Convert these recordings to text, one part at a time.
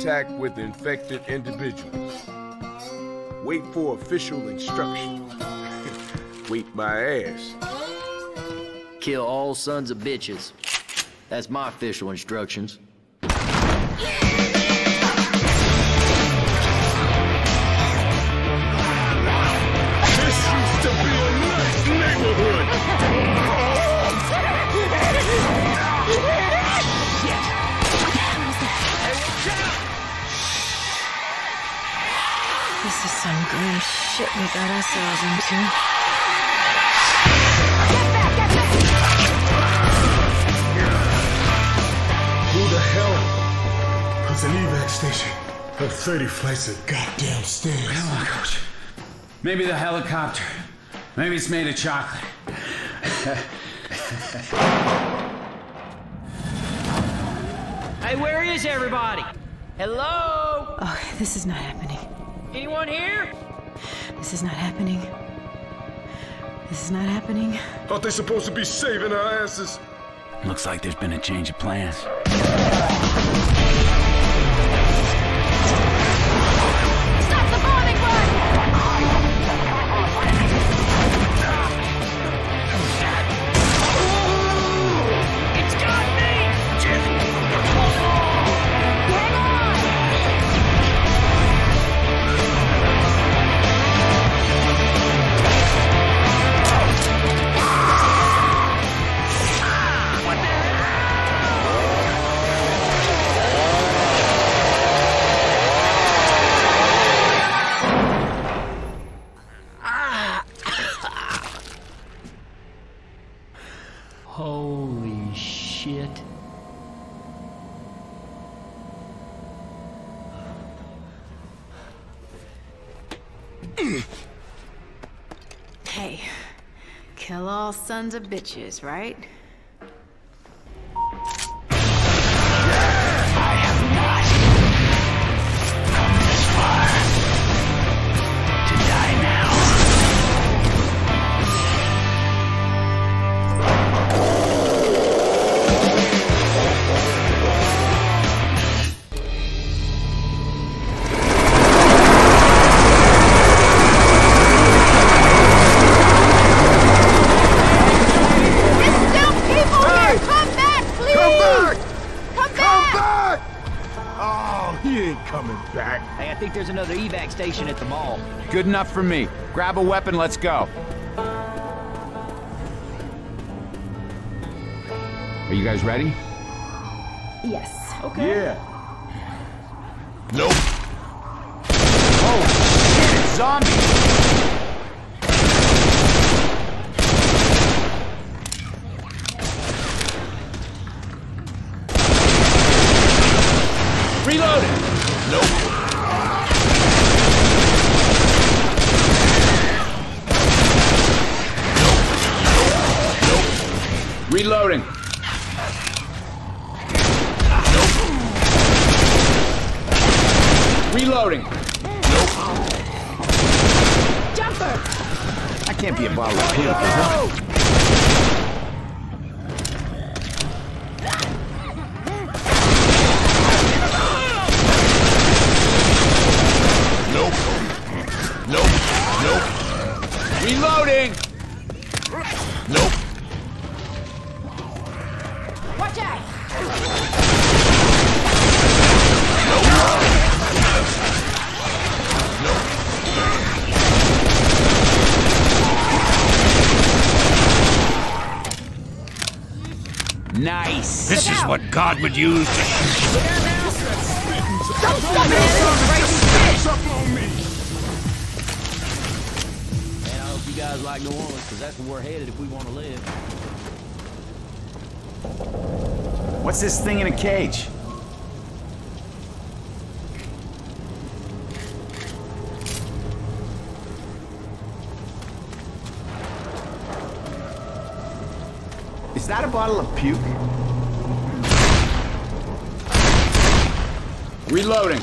contact with infected individuals. Wait for official instructions. Wait my ass. Kill all sons of bitches. That's my official instructions. This is some grim shit we got ourselves into. Who the hell puts an evac station up 30 flights of goddamn stairs? Come on, coach. Maybe the helicopter. Maybe it's made of chocolate. Hey, where is everybody? Hello? Oh, this is not happening. Anyone here? This is not happening. This is not happening. Thought they supposed to be saving our asses. Looks like there's been a change of plans. Holy shit. Hey, kill all sons of bitches, right? Station at the mall. Good enough for me. Grab a weapon, let's go. Are you guys ready? Yes. Okay. Yeah. Nope. Oh, shit, it's zombies! Reloading! Nope. Reloading! Reloading! Jumper! I can't be a bottle of pink, is it? Nope. Nope. Nope. Reloading! Nope. What God would use to Don't stop me? Guys like New Orleans, because that's where we're headed if we want to live. What's this thing in a cage? Is that a bottle of puke? Reloading.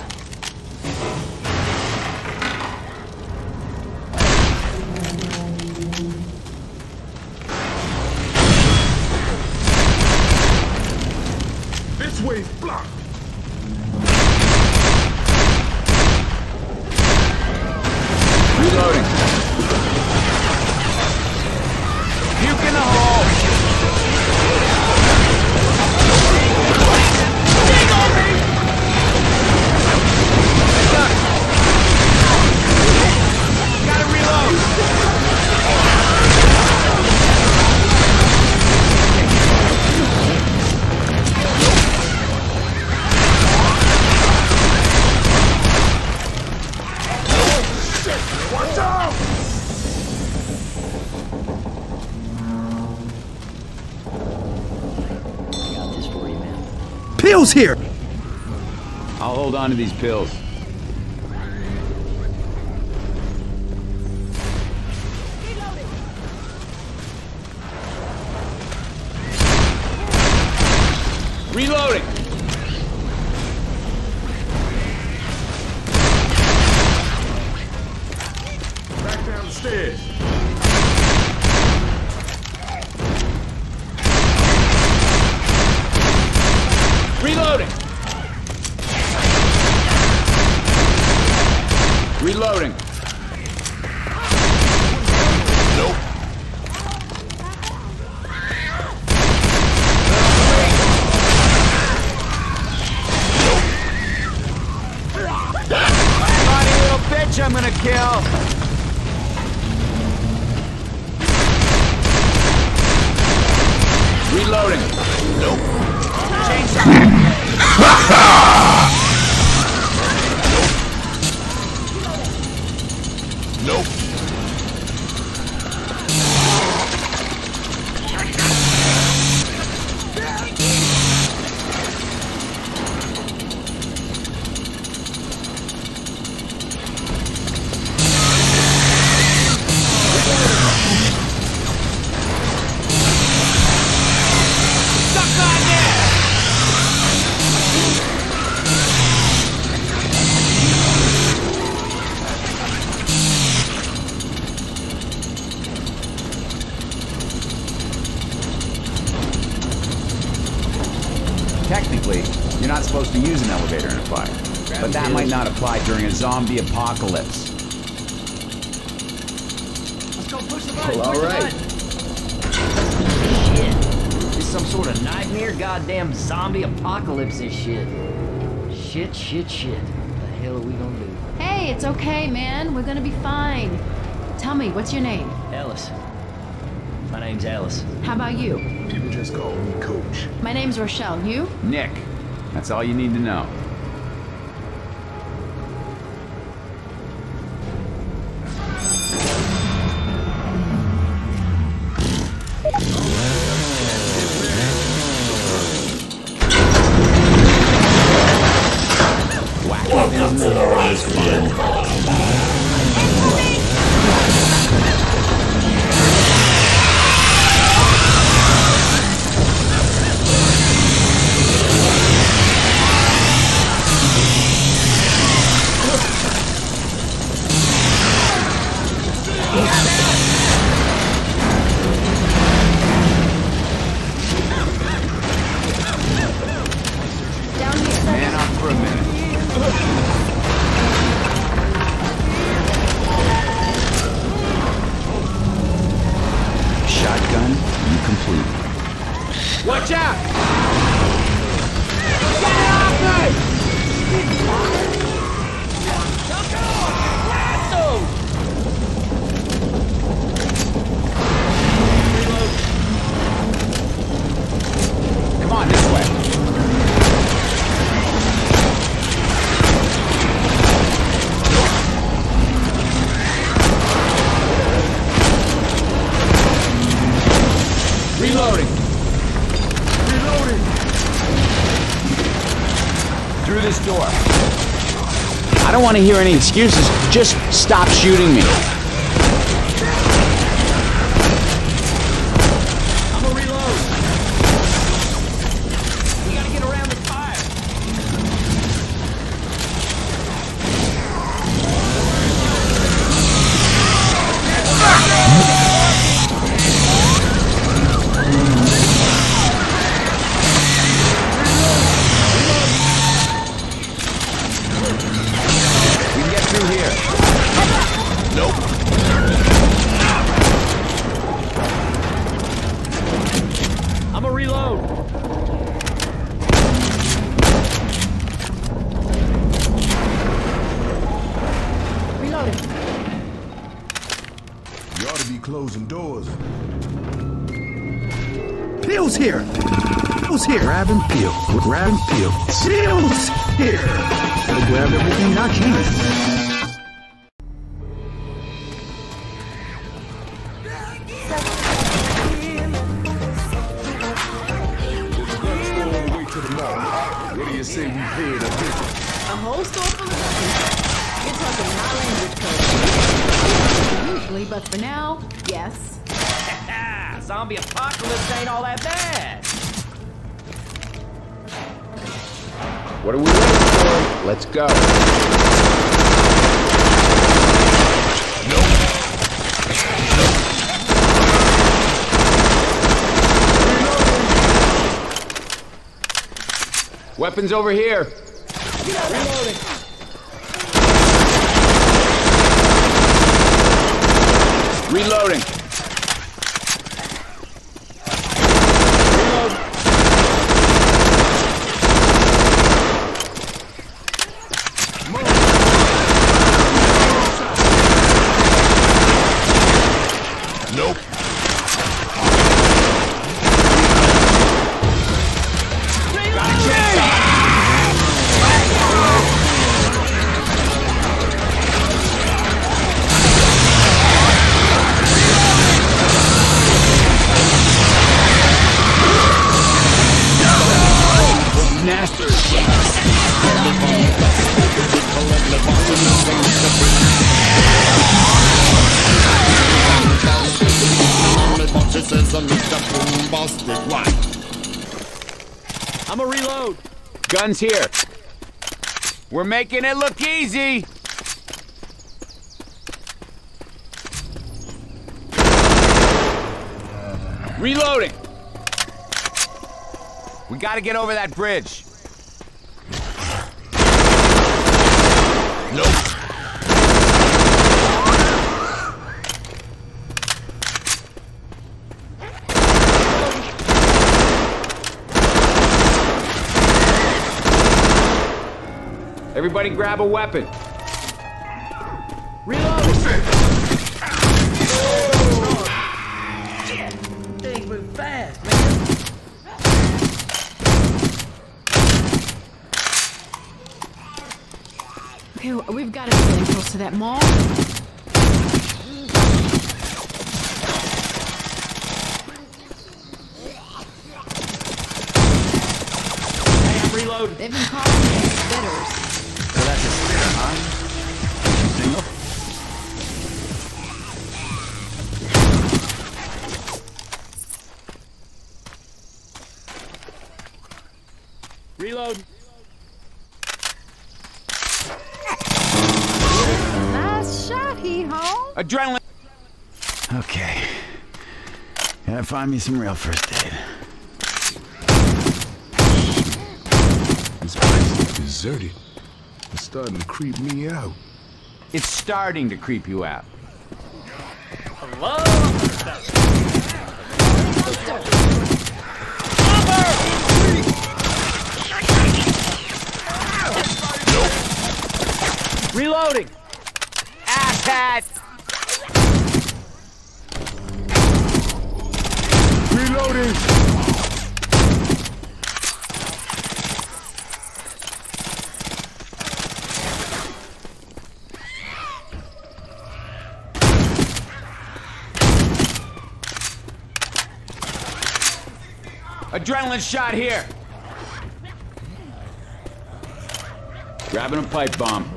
I'll hold on to these pills. Technically, you're not supposed to use an elevator in a fire. But that might not apply during a zombie apocalypse. Let's go push the button. Well, all right. Shit. This some sort of nightmare, goddamn zombie apocalypse and shit. Shit, shit, shit. What the hell are we gonna do? Hey, it's okay, man. We're gonna be fine. Tell me, what's your name? Ellis. My name's Ellis. How about you? People just call me Coach. My name's Rochelle. You? Nick, that's all you need to know. Want to hear any excuses. Just stop shooting me. Reload. Reloading. You ought to be closing doors. Peel's here. Peel's here. Grab and peel. Grab and peel. Seals here. I grabbed everything I can. Go. Weapons over here. Reloading. Nope. Here. We're making it look easy. Reloading. We gotta get over that bridge. Nope. Everybody grab a weapon. Things move fast, man. Okay, we've got to be getting close to that mall. Hey, I'm reloading. They've been calling Adrenaline. Okay. Gotta find me some real first aid. This place is deserted. It's starting to creep me out. It's starting to creep you out. Reloading. Asshat! Adrenaline shot here. Grabbing a pipe bomb.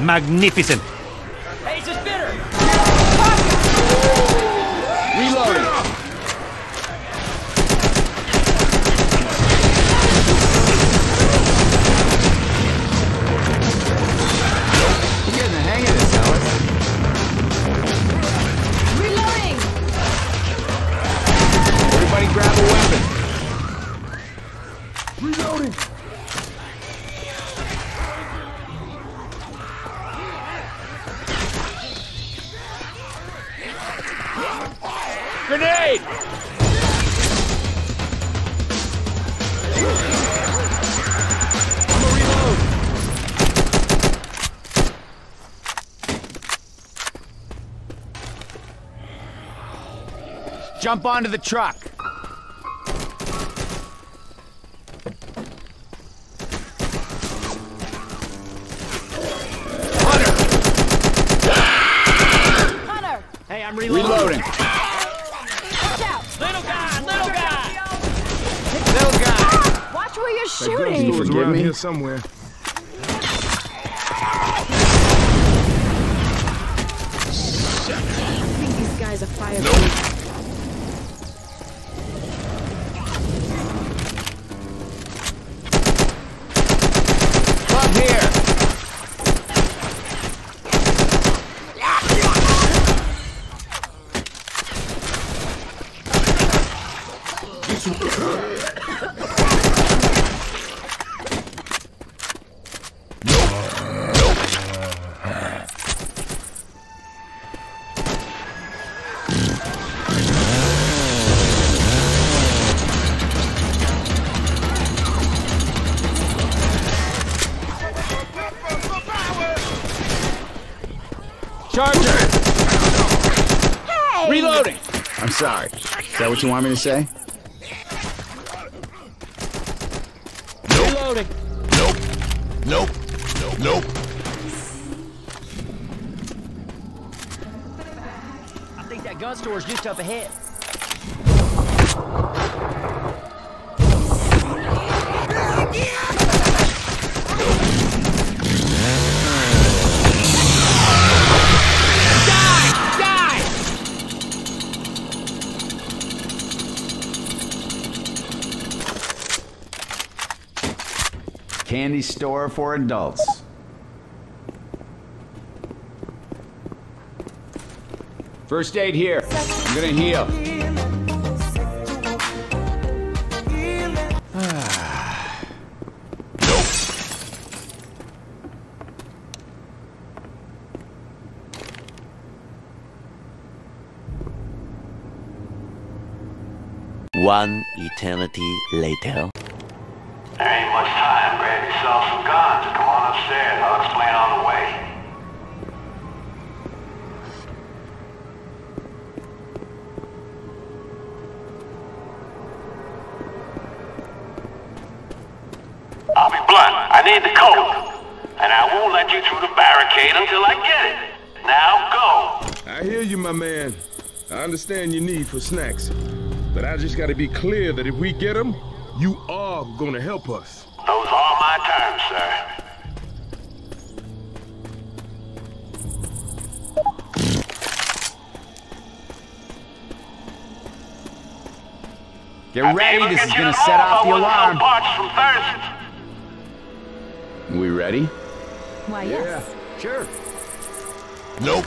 Magnificent. Jump onto the truck. Hunter! Hey, I'm reloading. Reloading. Watch out! Little guy, little guy. Little guy. Watch where you're shooting! store's Forgive around here somewhere. Sorry. Is that what you want me to say? Reloading. Nope. Nope. Nope. I think that gun store is just up ahead. Candy store for adults. First aid here. I'm gonna heal. One eternity later. Understand your need for snacks. But I just gotta be clear that if we get them, you are gonna help us. Those are my terms, sir. Get ready. This is gonna set off the alarm. Parts from Thursday. We ready? Why, yes. Sure. Nope.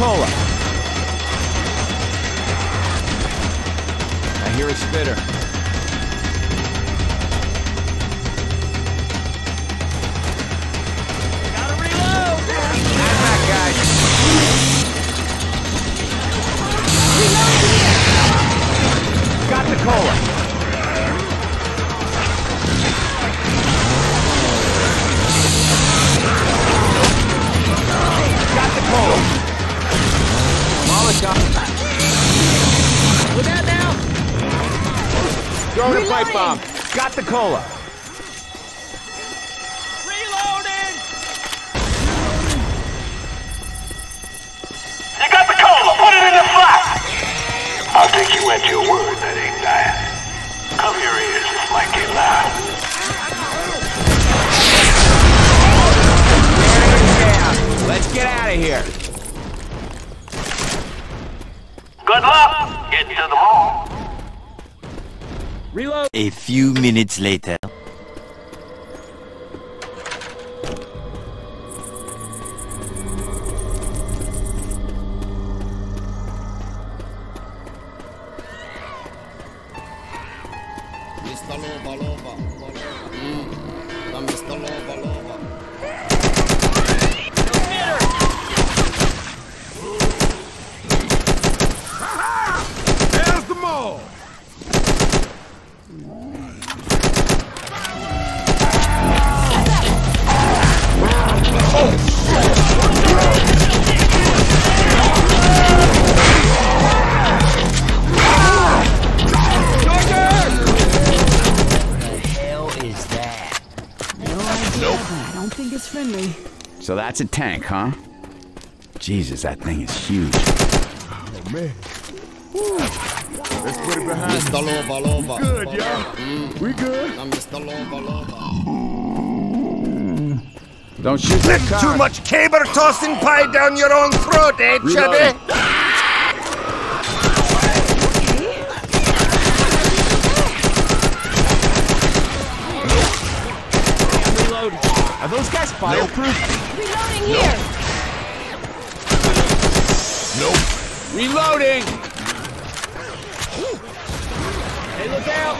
cola. I hear a spitter. Bomb. Got the cola. Few minutes later. So that's a tank, huh? Jesus, that thing is huge. Oh, man. Let's put it behind us. Mr. Lover, lover. Good, y'all. We good? I'm Mr. Lover, lover. Don't shoot that car. Too much caber tossing pie down your own throat, eh, Reload. Chubby? Reload. Are those guys fireproof? Reloading here. Nope. Reloading! Hey, look out.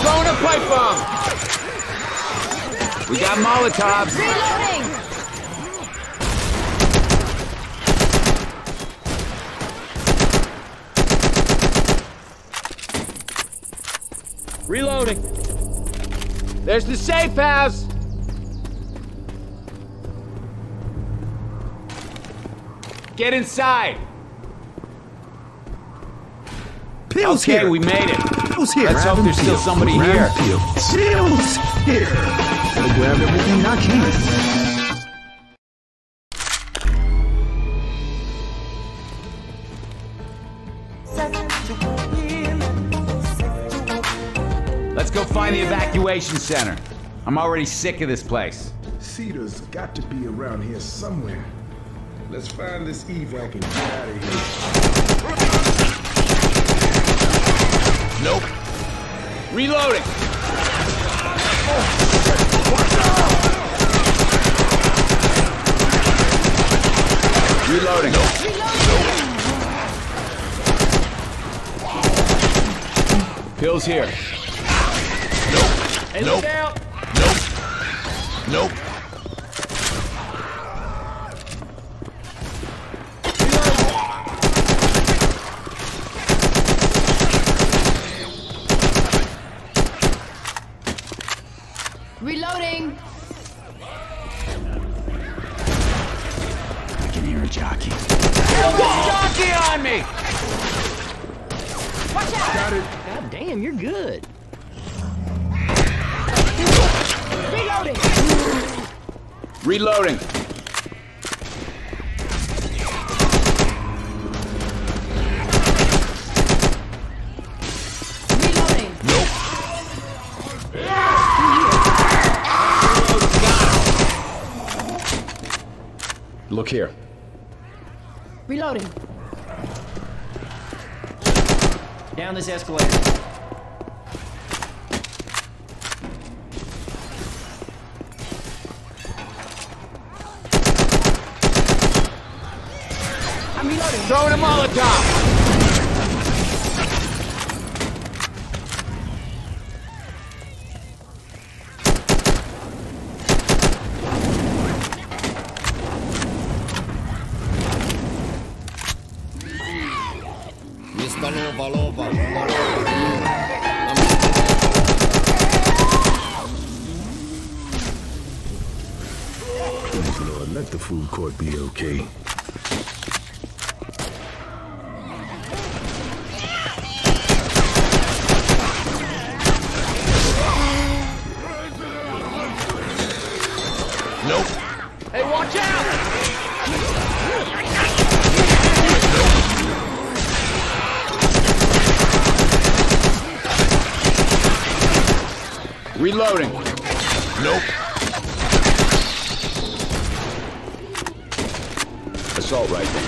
Throwing a pipe bomb! We got Molotovs. Reloading. Reloading. There's the safe house! Get inside! Pills okay, here. we made it. Pills here. Let's Grab hope and there's still somebody Grab here. and peel. Seals here. Gotta grab everything I can. Center. I'm already sick of this place. CEDA's got to be around here somewhere. Let's find this evac and get out of here. Nope. Reloading! Reloading. Pills here. Hey, Nope. Nope. Nope. Reloading. I can hear a jockey. Jockey on me! God damn, you're good. Reloading. Reloading. Reloading. Look here. Reloading. Down this escalator. Food court be okay. Nope. Hey, watch out. Reloading. Nope. Assault rifle.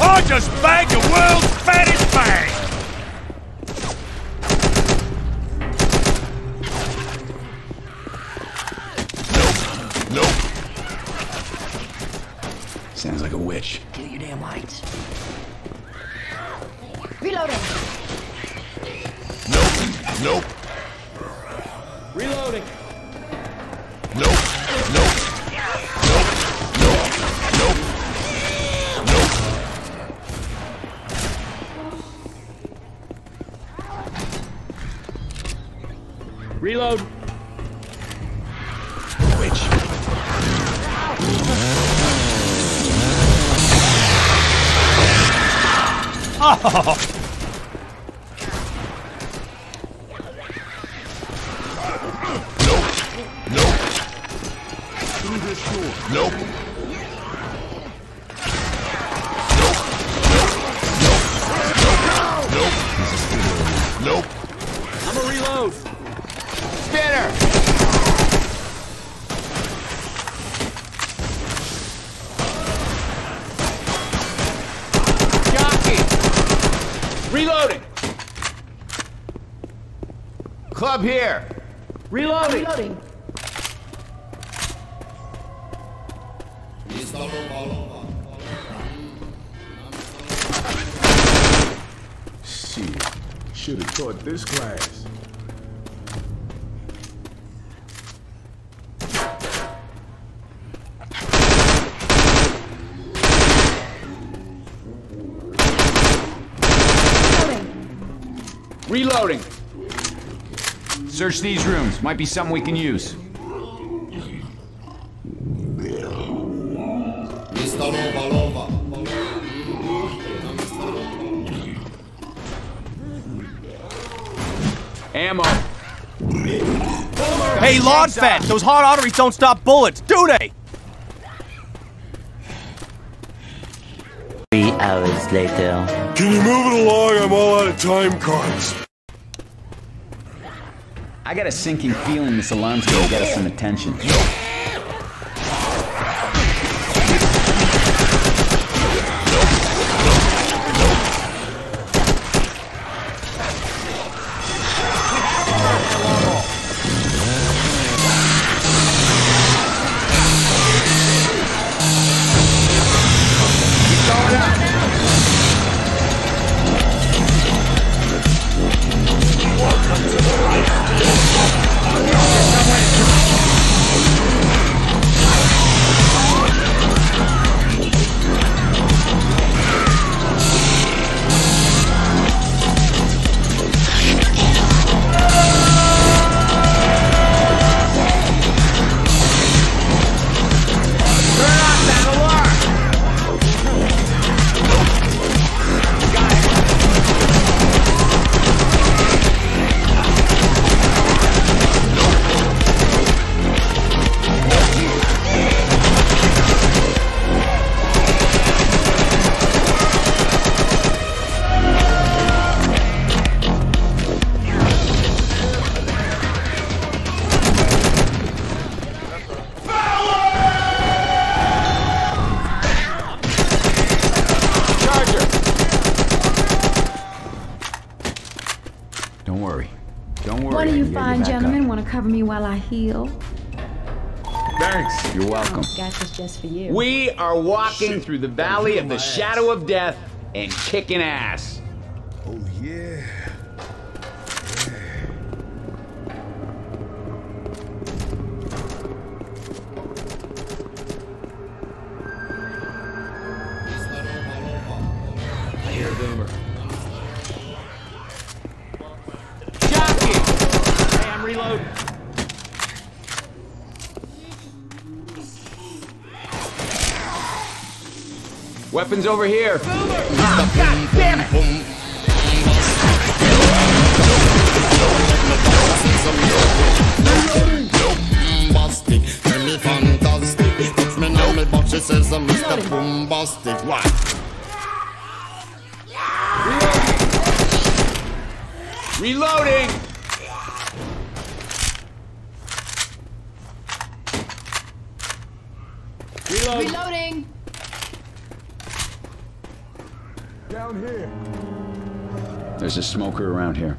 I just bagged the world's fattest bag! Club here! Reloading. Reloading. Shit. Should have taught this class. Reloading! Search these rooms. Might be something we can use. Ammo. Hey, lawn fat! Those hard arteries don't stop bullets, do they? Three hours later. Can you move it along? I'm all out of time cards. I got a sinking feeling this alarm's gonna get us some attention. Fine back gentlemen want to cover me while I heal? Thanks. You're welcome. Got this just for you. We are walking through the valley of the shadow of death and kicking ass. Oh, yeah. Weapons over here. Now, she says I'm Mr. Bombastic. What? Reloading! Smoker around here.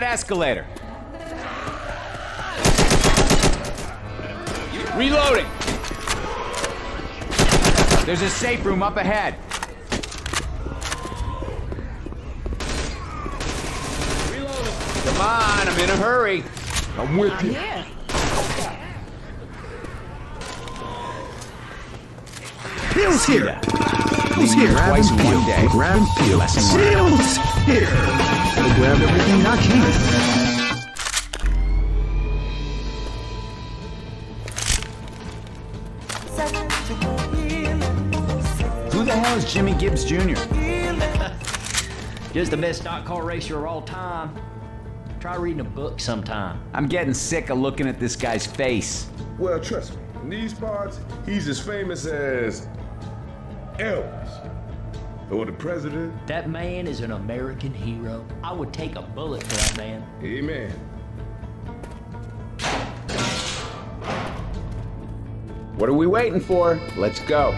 That escalator. Reloading. There's a safe room up ahead. Come on, I'm in a hurry. I'm with you. Here. Peel's here. Peel's here. Grab Twice and peel. one day. Grab and peel. Seals here. I grabbed everything I can. Who the hell is Jimmy Gibbs Jr.? Just the best stock car racer of all time. Try reading a book sometime. I'm getting sick of looking at this guy's face. Well, trust me, in these parts, he's as famous as Elvis or the president. That man is an American hero. I would take a bullet for that man. Amen. What are we waiting for? Let's go.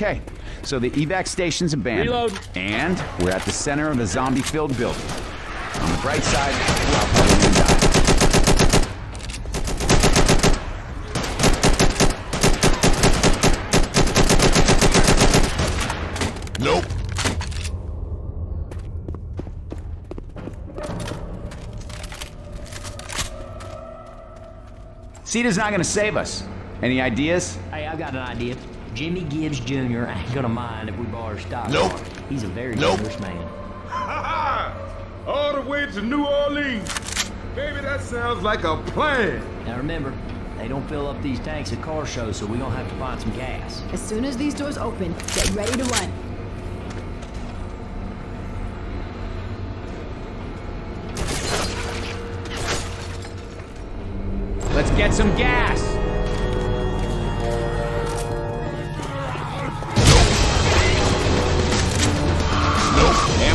Okay, so the evac station's abandoned. Reload. And we're at the center of a zombie-filled building. On the bright side, we're all probably die. Nope. CEDA's not gonna save us. Any ideas? Hey, I've got an idea. Jimmy Gibbs Jr. ain't gonna mind if we borrow a stock Nope. car. He's a very Nope. generous man. All the way to New Orleans. Baby, that sounds like a plan. Now remember, they don't fill up these tanks at car shows, so we're gonna have to find some gas. As soon as these doors open, get ready to run. Let's get some gas.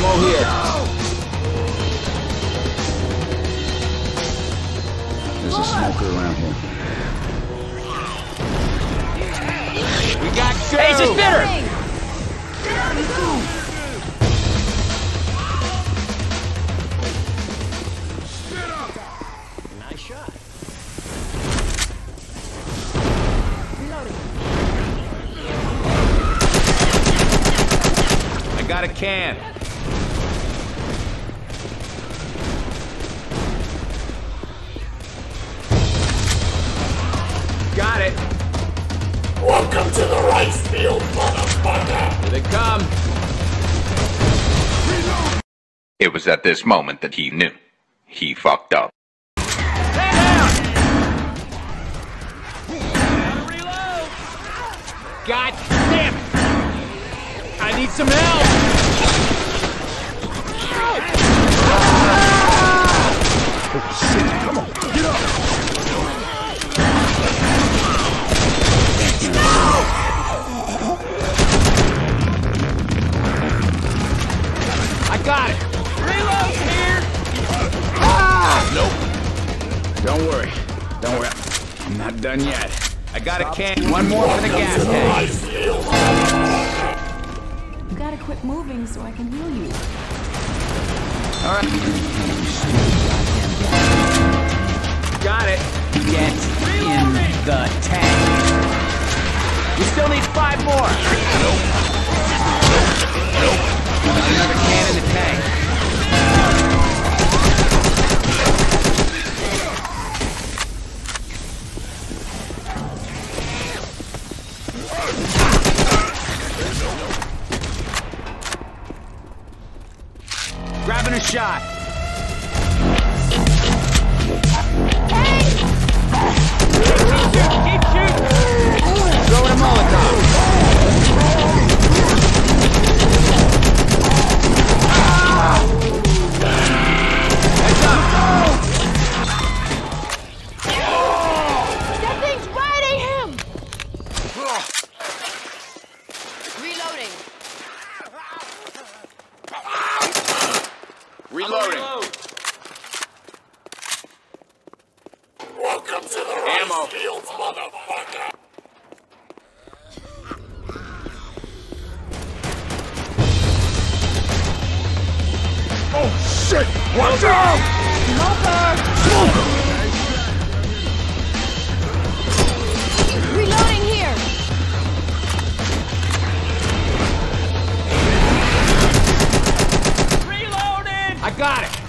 Ammo here. There's a smoker around here. We got two. Hey, it's a spitter! Nice shot. I got a can. It was at this moment that he knew. He fucked up. God damn it! I need some help! Come on, done yet. I got a can. One more for the gas tank. You gotta quit moving so I can heal you. All right. Got it. Get in the tank. We still need five more. Nope. Nope. Not another can in the tank. Shot. Ammo. rice fields, motherfucker. Oh, shit! Watch out! Reloading here! Reloaded! I got it.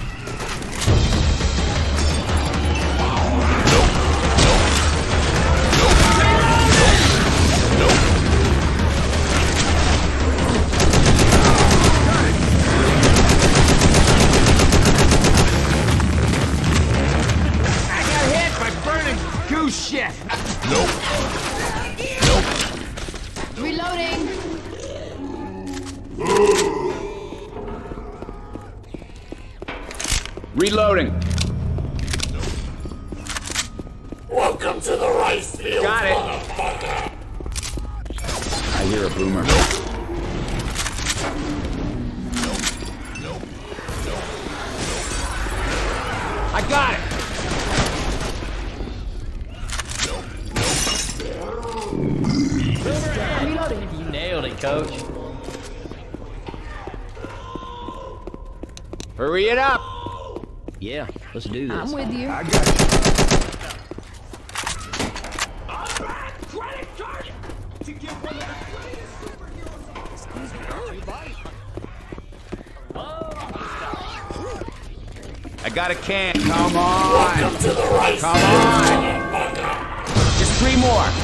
Coach. Hurry it up. Yeah, let's do this. I'm with you. I got a can. Come on. Welcome to the rice Come fields, on. Just three more.